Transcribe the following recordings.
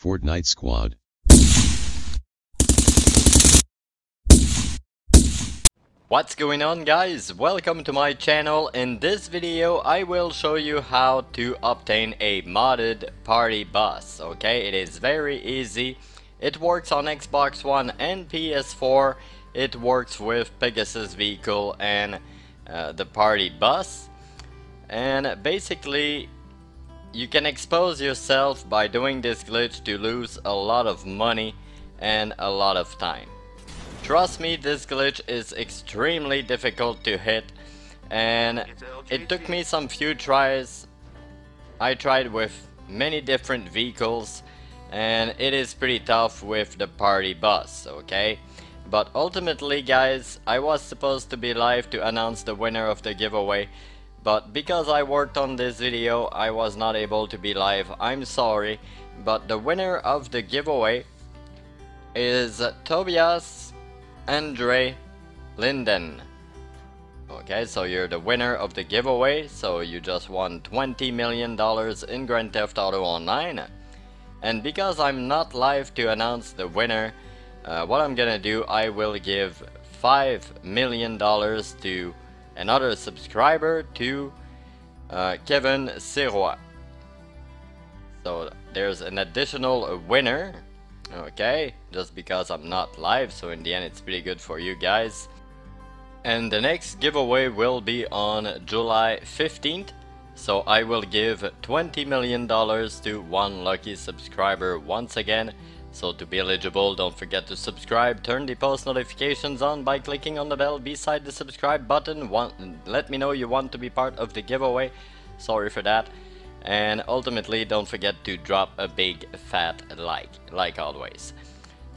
Fortnite Squad. What's going on guys? Welcome to my channel. In this video I will show you how to obtain a modded party bus. Okay, it is very easy. It works on Xbox One and PS4. It works with Pegasus vehicle and uh, the party bus. And basically you can expose yourself by doing this glitch to lose a lot of money and a lot of time. Trust me, this glitch is extremely difficult to hit and it took me some few tries. I tried with many different vehicles and it is pretty tough with the party bus, okay? But ultimately guys, I was supposed to be live to announce the winner of the giveaway but because I worked on this video, I was not able to be live. I'm sorry, but the winner of the giveaway is Tobias Andre Linden. Okay, so you're the winner of the giveaway, so you just won $20 million in Grand Theft Auto Online. And because I'm not live to announce the winner, uh, what I'm gonna do, I will give $5 million to another subscriber, to uh, Kevin Sirois. So there's an additional winner Okay, just because I'm not live, so in the end it's pretty good for you guys. And the next giveaway will be on July 15th. So I will give $20 million to one lucky subscriber once again. So to be eligible, don't forget to subscribe, turn the post notifications on by clicking on the bell beside the subscribe button. let me know you want to be part of the giveaway. Sorry for that and ultimately don't forget to drop a big fat like like always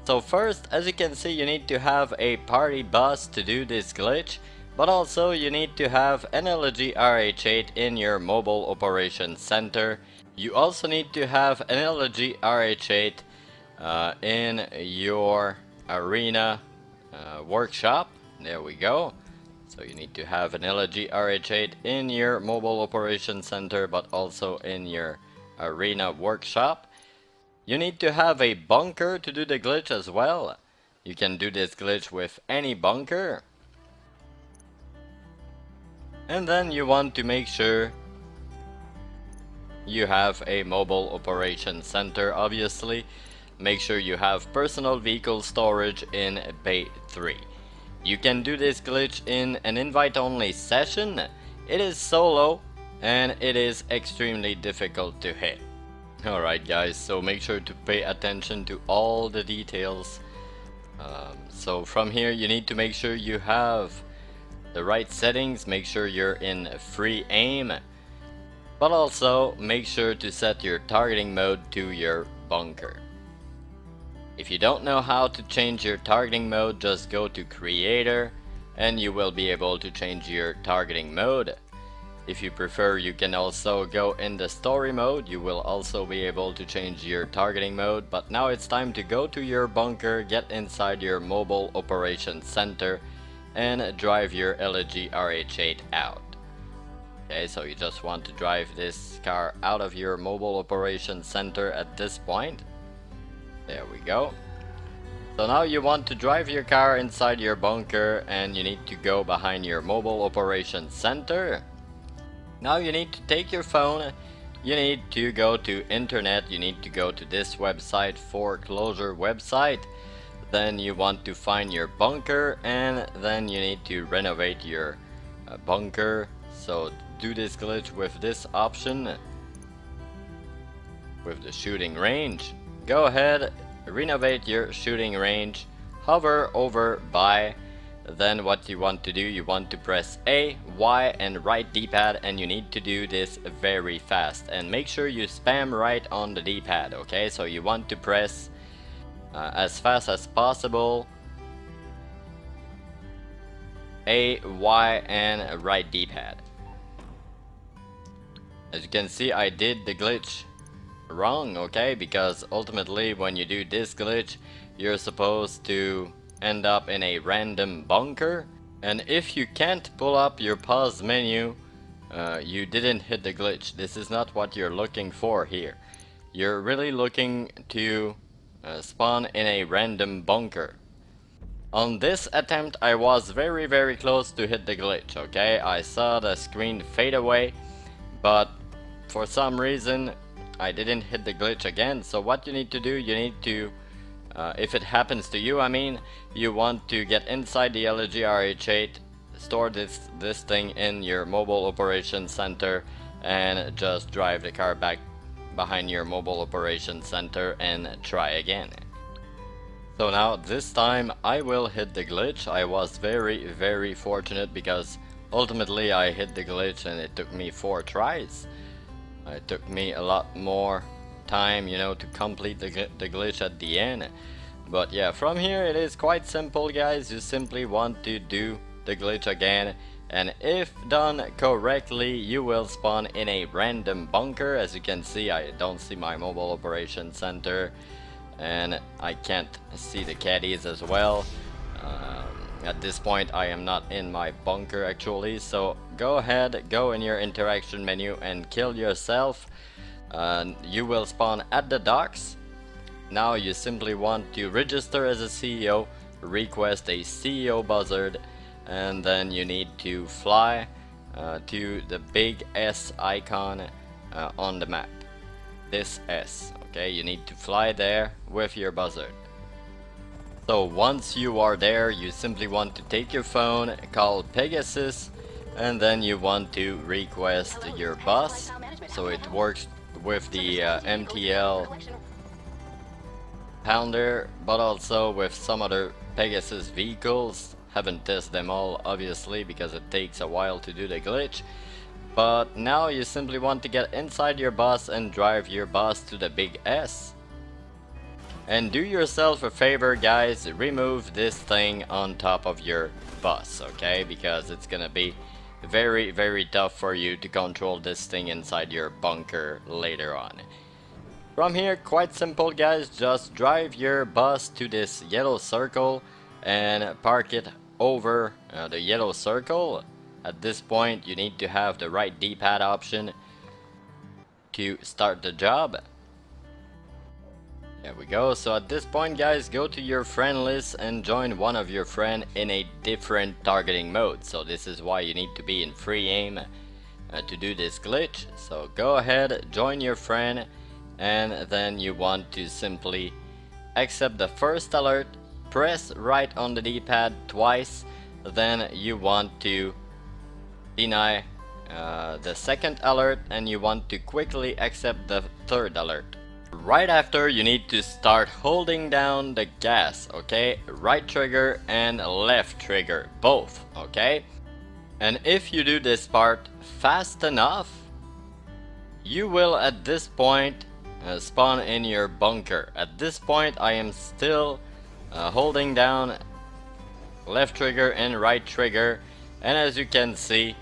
so first as you can see you need to have a party bus to do this glitch but also you need to have an Elegy RH8 in your mobile operation center you also need to have an Elegy RH8 uh, in your arena uh, workshop there we go so you need to have an Elegy RH8 in your mobile operation center but also in your arena workshop. You need to have a bunker to do the glitch as well. You can do this glitch with any bunker. And then you want to make sure you have a mobile operation center obviously. Make sure you have personal vehicle storage in Bay 3. You can do this glitch in an invite only session. It is solo and it is extremely difficult to hit. Alright guys, so make sure to pay attention to all the details. Um, so from here you need to make sure you have the right settings, make sure you're in free aim. But also make sure to set your targeting mode to your bunker. If you don't know how to change your targeting mode, just go to creator and you will be able to change your targeting mode. If you prefer, you can also go in the story mode. You will also be able to change your targeting mode. But now it's time to go to your bunker, get inside your mobile operations center and drive your Elegy RH8 out. Okay, so you just want to drive this car out of your mobile operations center at this point. There we go. So now you want to drive your car inside your bunker and you need to go behind your mobile operation center. Now you need to take your phone, you need to go to internet, you need to go to this website, foreclosure website. Then you want to find your bunker and then you need to renovate your uh, bunker. So do this glitch with this option with the shooting range go ahead, renovate your shooting range, hover over by, then what you want to do, you want to press A, Y and right D-pad and you need to do this very fast and make sure you spam right on the D-pad, okay? So you want to press uh, as fast as possible A, Y and right D-pad. As you can see I did the glitch wrong, okay? Because ultimately when you do this glitch, you're supposed to end up in a random bunker. And if you can't pull up your pause menu, uh, you didn't hit the glitch. This is not what you're looking for here. you're really looking to uh, spawn in a random bunker. On this attempt I was very very close to hit the glitch, okay? I saw the screen fade away, but for some reason I didn't hit the glitch again, so what you need to do, you need to, uh, if it happens to you I mean, you want to get inside the Elegy RH8, store this, this thing in your mobile operation center and just drive the car back behind your mobile operation center and try again. So now this time I will hit the glitch. I was very very fortunate because ultimately I hit the glitch and it took me four tries. It took me a lot more time you know to complete the, the glitch at the end. But yeah from here it is quite simple guys. You simply want to do the glitch again and if done correctly you will spawn in a random bunker as you can see I don't see my mobile operation center and I can't see the caddies as well um, at this point I am not in my bunker actually so go ahead go in your interaction menu and kill yourself. Uh, you will spawn at the docks. Now you simply want to register as a CEO request a CEO buzzard and then you need to fly uh, to the big S icon uh, on the map. This S okay? You need to fly there with your buzzard so once you are there you simply want to take your phone call Pegasus and then you want to request your bus so it works with the uh, MTL Pounder but also with some other Pegasus vehicles haven't tested them all obviously because it takes a while to do the glitch. But now you simply want to get inside your bus and drive your bus to the big S. And do yourself a favor guys, remove this thing on top of your bus, okay? Because it's gonna be very very tough for you to control this thing inside your bunker later on. From here, quite simple guys, just drive your bus to this yellow circle and park it over uh, the yellow circle. At this point you need to have the right D-pad option to start the job. There we go. So at this point guys, go to your friend list and join one of your friend in a different targeting mode. So this is why you need to be in free aim uh, to do this glitch. So go ahead, join your friend and then you want to simply accept the first alert press right on the D-pad twice then you want to deny uh, the second alert and you want to quickly accept the third alert. Right after you need to start holding down the gas, okay? Right trigger and left trigger, both, okay? And if you do this part fast enough, you will at this point uh, spawn in your bunker. At this point I am still uh, holding down left trigger and right trigger and as you can see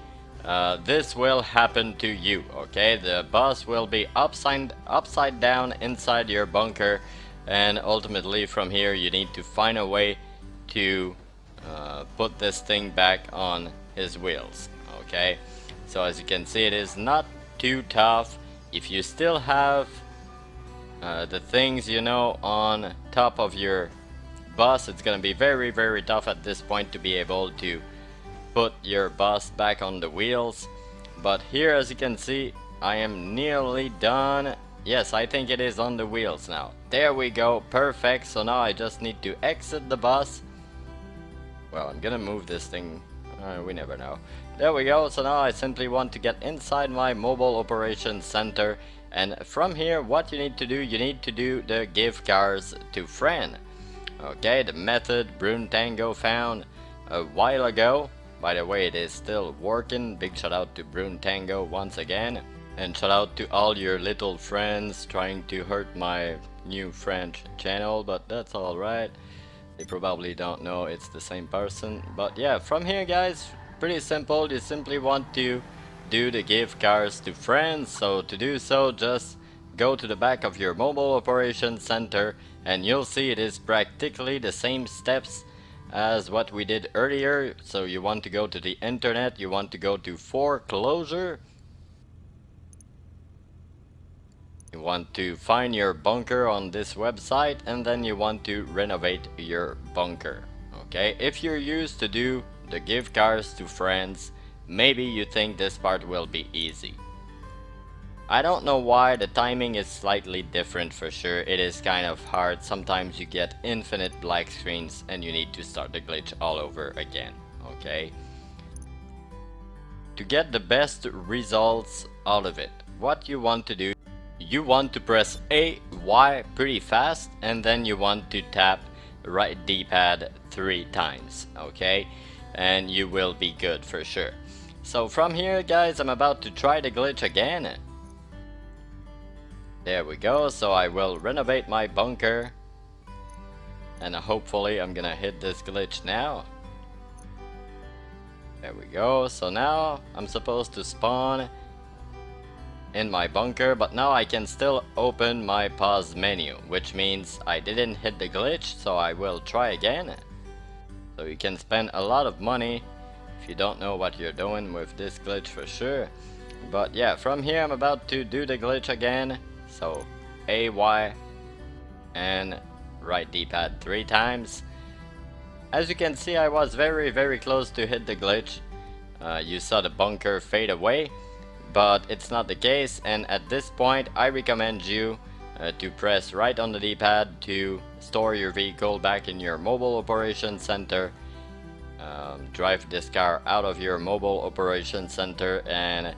uh, this will happen to you okay? The bus will be upside upside down inside your bunker and ultimately from here you need to find a way to uh, put this thing back on his wheels okay? So as you can see it is not too tough. If you still have uh, the things you know on top of your bus, it's gonna be very very tough at this point to be able to put your bus back on the wheels. But here as you can see, I am nearly done. Yes, I think it is on the wheels now. There we go, perfect. So now I just need to exit the bus. Well, I'm gonna move this thing. Uh, we never know. There we go, so now I simply want to get inside my mobile operations center and from here what you need to do, you need to do the give cars to friend. Okay, the method Bruntango found a while ago. By the way, it is still working. Big shout out to Brune Tango once again. And shout out to all your little friends trying to hurt my new French channel, but that's alright. They probably don't know it's the same person. But yeah, from here guys, pretty simple. You simply want to do the give cars to friends. So to do so, just go to the back of your mobile operation center and you'll see it is practically the same steps as what we did earlier so you want to go to the internet you want to go to foreclosure You want to find your bunker on this website and then you want to renovate your bunker. Okay, if you're used to do the give cars to friends, maybe you think this part will be easy. I don't know why, the timing is slightly different for sure, it is kind of hard, sometimes you get infinite black screens and you need to start the glitch all over again, okay? To get the best results out of it, what you want to do, you want to press A, Y pretty fast and then you want to tap right D-pad three times, okay? And you will be good for sure. So from here guys, I'm about to try the glitch again there we go, so I will renovate my bunker. And hopefully I'm gonna hit this glitch now. There we go, so now I'm supposed to spawn in my bunker, but now I can still open my pause menu, which means I didn't hit the glitch, so I will try again. So you can spend a lot of money if you don't know what you're doing with this glitch for sure. But yeah, from here I'm about to do the glitch again. So A, Y, and right D-pad three times. As you can see, I was very, very close to hit the glitch. Uh, you saw the bunker fade away, but it's not the case. And at this point, I recommend you uh, to press right on the D-pad to store your vehicle back in your mobile operation center. Um, drive this car out of your mobile operation center and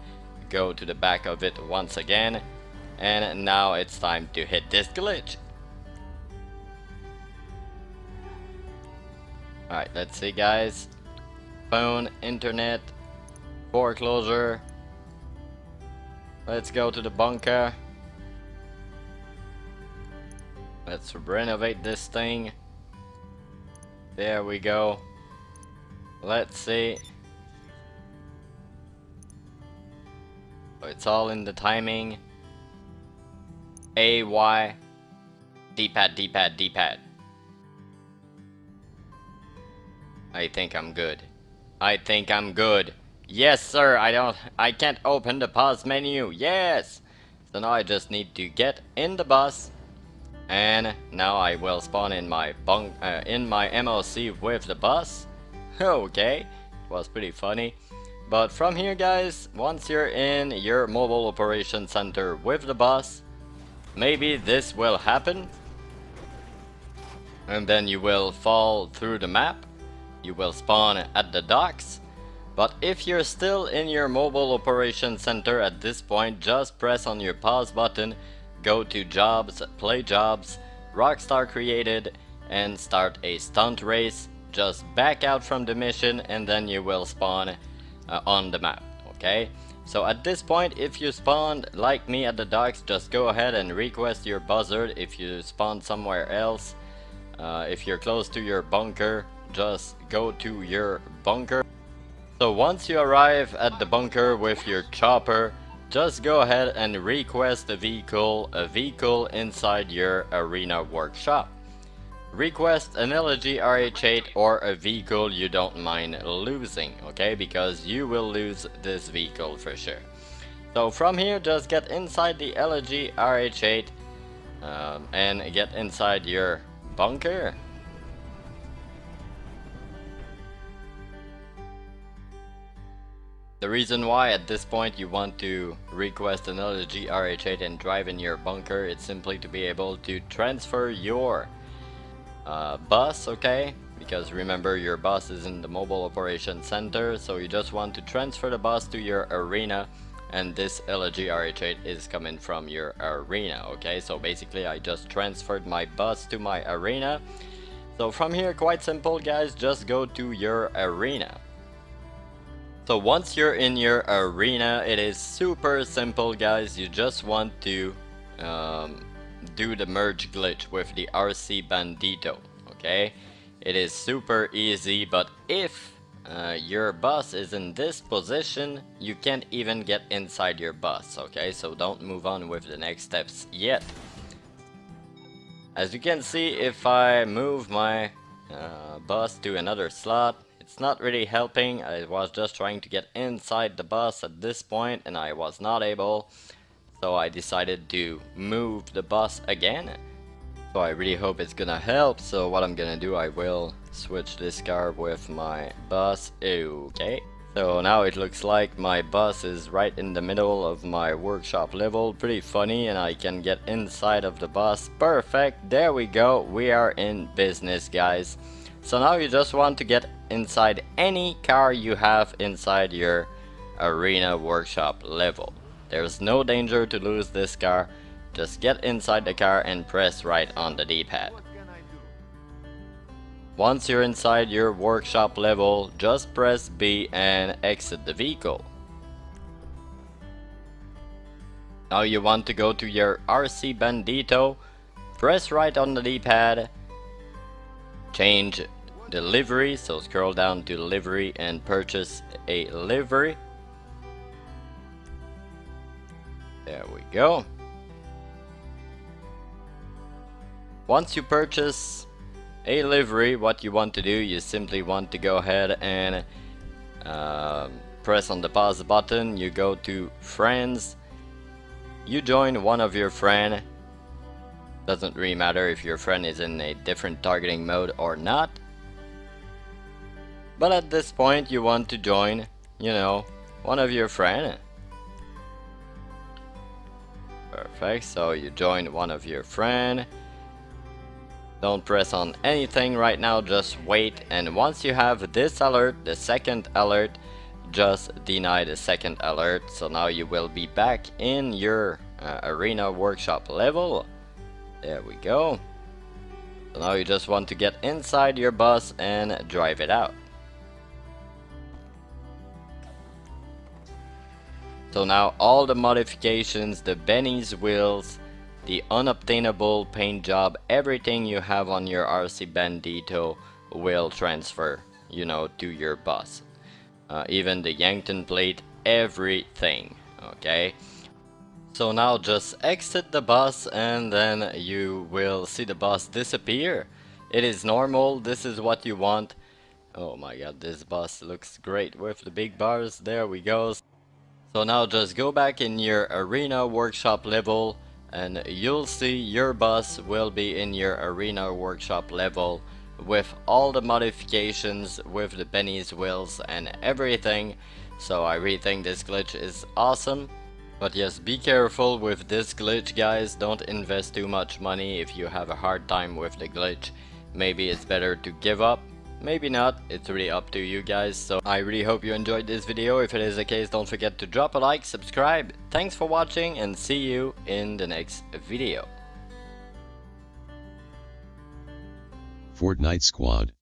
go to the back of it once again and now it's time to hit this glitch. Alright, let's see guys. Phone, internet, foreclosure. Let's go to the bunker. Let's renovate this thing. There we go. Let's see. Oh, it's all in the timing. A, Y, D-pad, D-pad, D-pad. I think I'm good. I think I'm good. Yes, sir, I don't, I can't open the pause menu. Yes! So now I just need to get in the bus. And now I will spawn in my bunk, uh, in my MOC with the bus. okay, it was pretty funny. But from here guys, once you're in your mobile operation center with the bus, Maybe this will happen. And then you will fall through the map. You will spawn at the docks. But if you're still in your mobile operation center at this point, just press on your pause button, go to jobs, play jobs, Rockstar created, and start a stunt race. Just back out from the mission and then you will spawn uh, on the map, okay? So at this point, if you spawned like me at the docks, just go ahead and request your buzzard. If you spawned somewhere else, uh, if you're close to your bunker, just go to your bunker. So once you arrive at the bunker with your chopper, just go ahead and request a vehicle, a vehicle inside your arena workshop. Request an Elegy RH8 or a vehicle you don't mind losing, okay? Because you will lose this vehicle for sure. So from here, just get inside the Elegy RH8 um, and get inside your bunker. The reason why at this point you want to request an Elegy RH8 and drive in your bunker is simply to be able to transfer your uh, bus, okay? Because remember your bus is in the mobile operation center, so you just want to transfer the bus to your arena and this Elegy RH8 is coming from your arena, okay? So basically I just transferred my bus to my arena. So from here, quite simple guys, just go to your arena. So once you're in your arena, it is super simple guys, you just want to um, do the merge glitch with the RC Bandito, okay? It is super easy, but if uh, your bus is in this position, you can't even get inside your bus, okay? So don't move on with the next steps yet. As you can see, if I move my uh, bus to another slot, it's not really helping. I was just trying to get inside the bus at this point and I was not able. So I decided to move the bus again. So I really hope it's gonna help. So what I'm gonna do, I will switch this car with my bus. Okay. So now it looks like my bus is right in the middle of my workshop level. Pretty funny and I can get inside of the bus. Perfect. There we go. We are in business guys. So now you just want to get inside any car you have inside your arena workshop level. There's no danger to lose this car. Just get inside the car and press right on the D-pad. Once you're inside your workshop level, just press B and exit the vehicle. Now you want to go to your RC Bandito, press right on the D-pad, change the livery, so scroll down to livery and purchase a livery. There we go. Once you purchase a livery, what you want to do, you simply want to go ahead and uh, press on the pause button. You go to friends. You join one of your friend. Doesn't really matter if your friend is in a different targeting mode or not. But at this point, you want to join, you know, one of your friend. Perfect, so you join one of your friend. Don't press on anything right now, just wait. And once you have this alert, the second alert, just deny the second alert. So now you will be back in your uh, arena workshop level. There we go. So now you just want to get inside your bus and drive it out. So now all the modifications, the Benny's wheels, the unobtainable paint job, everything you have on your RC Bandito will transfer, you know, to your bus. Uh, even the Yankton plate, everything, okay? So now just exit the bus and then you will see the bus disappear. It is normal, this is what you want. Oh my god, this bus looks great with the big bars, there we go. So now just go back in your arena workshop level and you'll see your bus will be in your arena workshop level with all the modifications with the Benny's wheels and everything. So I really think this glitch is awesome. But yes be careful with this glitch guys. Don't invest too much money if you have a hard time with the glitch. Maybe it's better to give up Maybe not, it's really up to you guys, so I really hope you enjoyed this video. If it is the case, don't forget to drop a like, subscribe. Thanks for watching and see you in the next video. Fortnite Squad